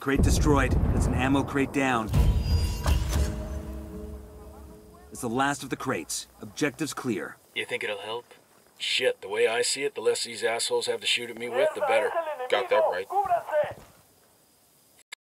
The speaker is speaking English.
Crate destroyed. That's an ammo crate down. It's the last of the crates. Objectives clear. You think it'll help? Shit, the way I see it, the less these assholes have to shoot at me with, the better. Got that right.